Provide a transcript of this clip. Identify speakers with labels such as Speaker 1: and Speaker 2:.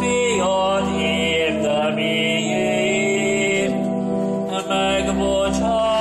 Speaker 1: fiad érdeméért, megbocsát.